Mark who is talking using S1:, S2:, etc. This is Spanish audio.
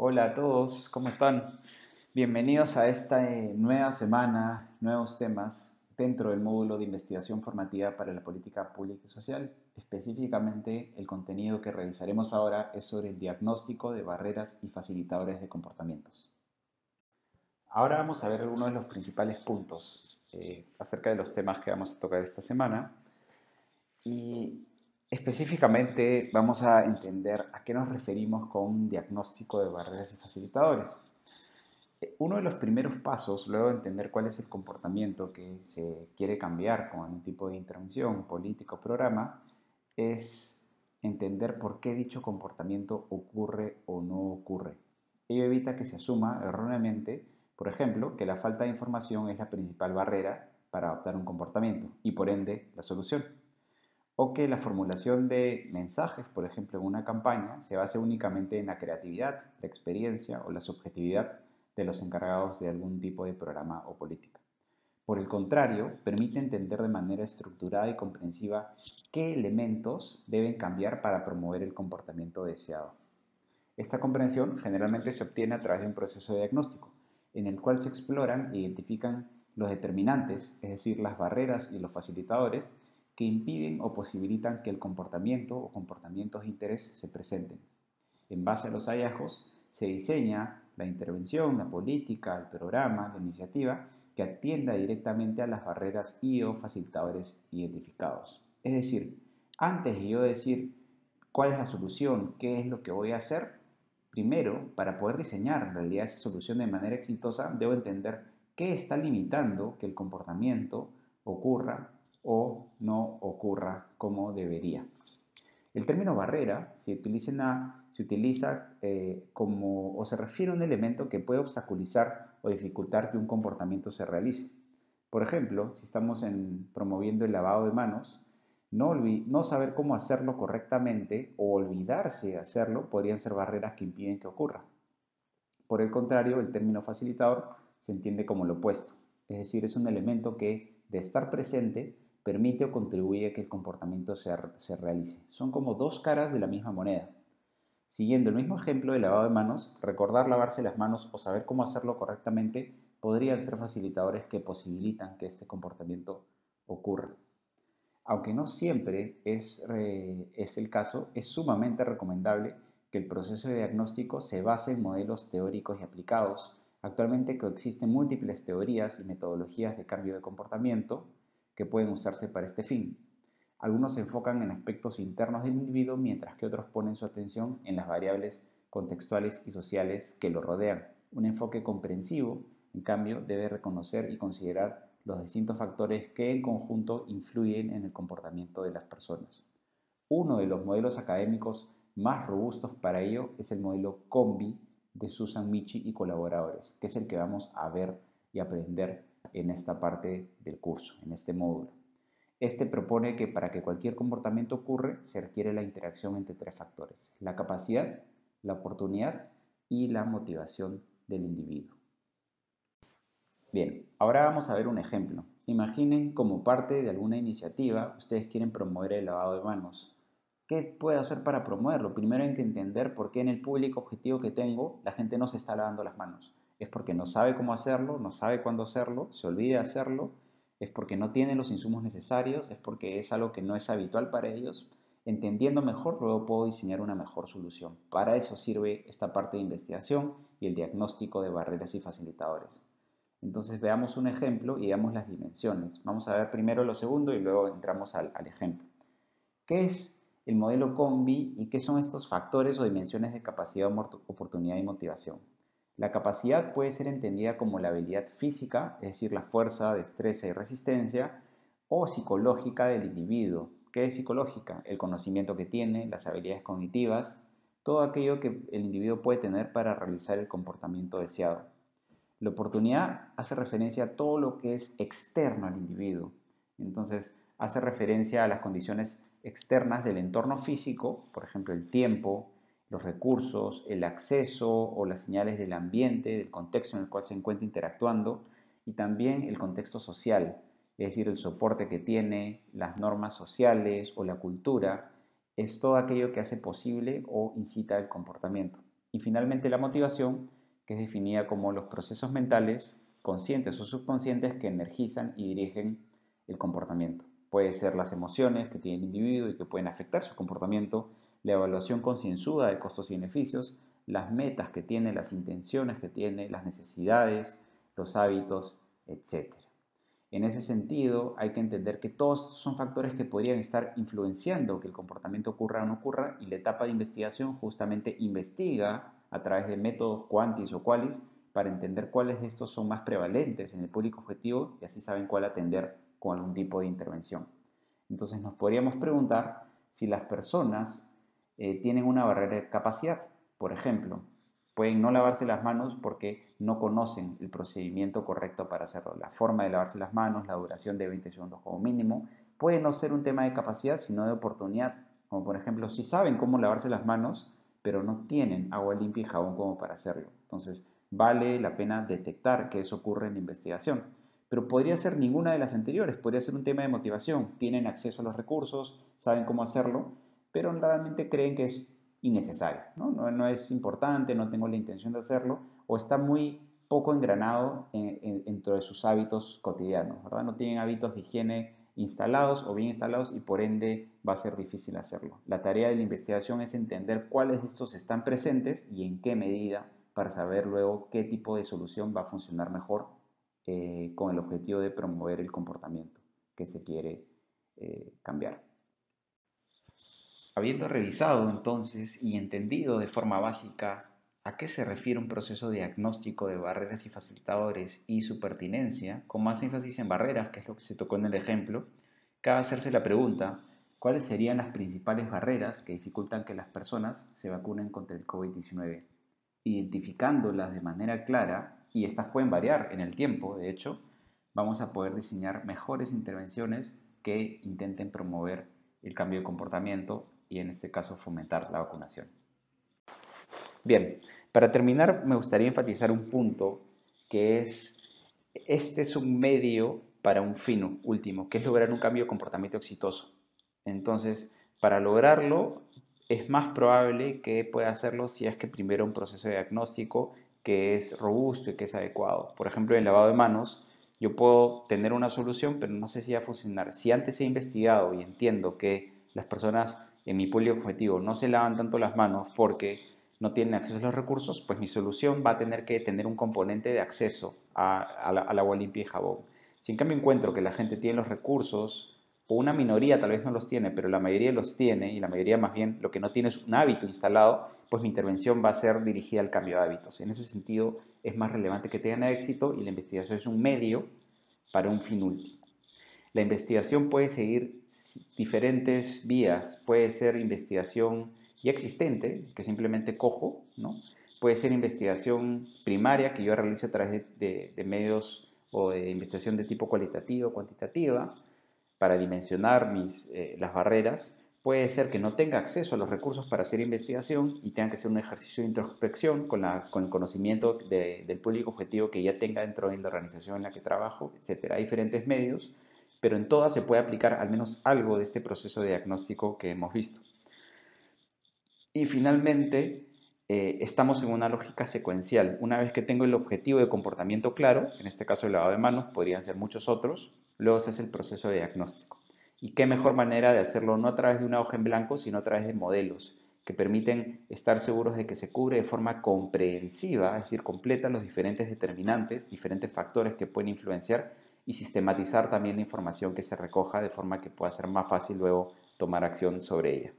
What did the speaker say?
S1: Hola a todos, ¿cómo están? Bienvenidos a esta eh, nueva semana, nuevos temas dentro del módulo de investigación formativa para la política pública y social. Específicamente, el contenido que revisaremos ahora es sobre el diagnóstico de barreras y facilitadores de comportamientos. Ahora vamos a ver algunos de los principales puntos eh, acerca de los temas que vamos a tocar esta semana. Y Específicamente vamos a entender a qué nos referimos con un diagnóstico de barreras y facilitadores. Eh, uno de los primeros pasos, luego de entender cuál es el comportamiento que se quiere cambiar con algún tipo de intervención, política o programa, es entender por qué dicho comportamiento ocurre o no ocurre. Ello evita que se asuma erróneamente, por ejemplo, que la falta de información es la principal barrera para adoptar un comportamiento y por ende la solución o que la formulación de mensajes, por ejemplo, en una campaña, se base únicamente en la creatividad, la experiencia o la subjetividad de los encargados de algún tipo de programa o política. Por el contrario, permite entender de manera estructurada y comprensiva qué elementos deben cambiar para promover el comportamiento deseado. Esta comprensión generalmente se obtiene a través de un proceso de diagnóstico, en el cual se exploran e identifican los determinantes, es decir, las barreras y los facilitadores que impiden o posibilitan que el comportamiento o comportamientos de interés se presenten. En base a los hallazgos, se diseña la intervención, la política, el programa, la iniciativa que atienda directamente a las barreras y o facilitadores identificados. Es decir, antes de yo decir cuál es la solución, qué es lo que voy a hacer, primero, para poder diseñar en realidad esa solución de manera exitosa, debo entender qué está limitando que el comportamiento ocurra o no ocurra como debería. El término barrera se utiliza, eh, como o se refiere a un elemento que puede obstaculizar o dificultar que un comportamiento se realice. Por ejemplo, si estamos en, promoviendo el lavado de manos, no, no saber cómo hacerlo correctamente o olvidarse de hacerlo podrían ser barreras que impiden que ocurra. Por el contrario, el término facilitador se entiende como lo opuesto, es decir, es un elemento que, de estar presente, permite o contribuye a que el comportamiento se, realice. Son como dos caras de la misma moneda. Siguiendo el mismo ejemplo de lavado de manos, recordar lavarse las manos o saber cómo hacerlo correctamente podrían ser facilitadores que posibilitan que este comportamiento ocurra. Aunque no siempre es, el caso, es sumamente recomendable que el proceso de diagnóstico se base en modelos teóricos y aplicados. Actualmente coexisten múltiples teorías y metodologías de cambio de comportamiento que pueden usarse para este fin. Algunos se enfocan en aspectos internos del individuo, mientras que otros ponen su atención en las variables contextuales y sociales que lo rodean. Un enfoque comprensivo, en cambio, debe reconocer y considerar los distintos factores que en conjunto influyen en el comportamiento de las personas. Uno de los modelos académicos más robustos para ello es el modelo COMBI de Susan Michi y colaboradores, que es el que vamos a ver y aprender en esta parte del curso, en este módulo. Este propone que para que cualquier comportamiento ocurra se requiere la interacción entre tres factores, la capacidad, la oportunidad y la motivación del individuo. Bien, ahora vamos a ver un ejemplo. Imaginen como parte de alguna iniciativa, ustedes quieren promover el lavado de manos. ¿Qué puedo hacer para promoverlo? Primero hay que entender por qué en el público objetivo que tengo la gente no se está lavando las manos es porque no sabe cómo hacerlo, no sabe cuándo hacerlo, se olvida de hacerlo, es porque no tiene los insumos necesarios, es porque es algo que no es habitual para ellos. Entendiendo mejor, luego puedo diseñar una mejor solución. Para eso sirve esta parte de investigación y el diagnóstico de barreras y facilitadores. Entonces veamos un ejemplo y veamos las dimensiones. Vamos a ver primero lo segundo y luego entramos al, ejemplo. ¿Qué es el modelo COMBI y qué son estos factores o dimensiones de capacidad, oportunidad y motivación? La capacidad puede ser entendida como la habilidad física, es decir, la fuerza, destreza y resistencia, o psicológica del individuo. ¿Qué es psicológica? El conocimiento que tiene, las habilidades cognitivas, todo aquello que el individuo puede tener para realizar el comportamiento deseado. La oportunidad hace referencia a todo lo que es externo al individuo. Entonces, hace referencia a las condiciones externas del entorno físico, por ejemplo, el tiempo, los recursos, el acceso o las señales del ambiente, del contexto en el cual se encuentra interactuando y también el contexto social, es decir, el soporte que tiene, las normas sociales o la cultura, es todo aquello que hace posible o incita el comportamiento. Y finalmente la motivación, que es definida como los procesos mentales, conscientes o subconscientes, que energizan y dirigen el comportamiento. Puede ser las emociones que tiene el individuo y que pueden afectar su comportamiento, la evaluación concienzuda de costos y beneficios, las metas que tiene, las intenciones que tiene, las necesidades, los hábitos, etc. En ese sentido, hay que entender que todos son factores que podrían estar influenciando que el comportamiento ocurra o no ocurra y la etapa de investigación justamente investiga a través de métodos cuantis o qualis para entender cuáles de estos son más prevalentes en el público objetivo y así saben cuál atender con algún tipo de intervención. Entonces nos podríamos preguntar si las personas eh, tienen una barrera de capacidad. Por ejemplo, pueden no lavarse las manos porque no conocen el procedimiento correcto para hacerlo. La forma de lavarse las manos, la duración de 20 segundos como mínimo, puede no ser un tema de capacidad, sino de oportunidad. Como por ejemplo, si saben cómo lavarse las manos, pero no tienen agua limpia y jabón como para hacerlo. Entonces, vale la pena detectar que eso ocurre en la investigación. Pero podría ser ninguna de las anteriores, podría ser un tema de motivación. Tienen acceso a los recursos, saben cómo hacerlo, pero realmente creen que es innecesario, ¿no? es importante, no tengo la intención de hacerlo, o está muy poco engranado dentro de sus hábitos cotidianos, ¿verdad? No tienen hábitos de higiene instalados o bien instalados y por ende va a ser difícil hacerlo. La tarea de la investigación es entender cuáles de estos están presentes y en qué medida para saber luego qué tipo de solución va a funcionar mejor eh, con el objetivo de promover el comportamiento que se quiere eh, cambiar. Habiendo revisado entonces y entendido de forma básica a qué se refiere un proceso diagnóstico de barreras y facilitadores y su pertinencia, con más énfasis en barreras, que es lo que se tocó en el ejemplo, cabe hacerse la pregunta, ¿cuáles serían las principales barreras que dificultan que las personas se vacunen contra el COVID-19? Identificándolas de manera clara, y estas pueden variar en el tiempo, de hecho, vamos a poder diseñar mejores intervenciones que intenten promover el cambio de comportamiento y en este caso fomentar la vacunación. Bien, para terminar me gustaría enfatizar un punto que es, este es un medio para un fin último, que es lograr un cambio de comportamiento exitoso. Entonces, para lograrlo es más probable que pueda hacerlo si es que primero un proceso de diagnóstico que es robusto y que es adecuado. Por ejemplo, en el lavado de manos, yo puedo tener una solución, pero no sé si va a funcionar. Si antes he investigado y entiendo que las personas en mi público objetivo no se lavan tanto las manos porque no tienen acceso a los recursos, pues mi solución va a tener que tener un componente de acceso al agua limpia y jabón. Si en cambio encuentro que la gente tiene los recursos, o una minoría tal vez no los tiene, pero la mayoría los tiene, y la mayoría más bien lo que no tiene es un hábito instalado, pues mi intervención va a ser dirigida al cambio de hábitos. En ese sentido es más relevante que tengan éxito y la investigación es un medio para un fin último. La investigación puede seguir diferentes vías. Puede ser investigación ya existente, que simplemente cojo, ¿no? Puede ser investigación primaria, que yo realizo a través de, medios o de investigación de tipo cualitativo o cuantitativa, para dimensionar mis, eh, las barreras. Puede ser que no tenga acceso a los recursos para hacer investigación y tenga que hacer un ejercicio de introspección con, el conocimiento del público objetivo que ya tenga dentro de la organización en la que trabajo, etc. Hay diferentes medios pero en todas se puede aplicar al menos algo de este proceso de diagnóstico que hemos visto. Y finalmente, eh, estamos en una lógica secuencial. Una vez que tengo el objetivo de comportamiento claro, en este caso el lavado de manos, podrían ser muchos otros, luego se hace el proceso de diagnóstico. Y qué mejor manera de hacerlo no a través de una hoja en blanco, sino a través de modelos que permiten estar seguros de que se cubre de forma comprensiva, es decir, completa los diferentes determinantes, diferentes factores que pueden influenciar y sistematizar también la información que se recoja de forma que pueda ser más fácil luego tomar acción sobre ella.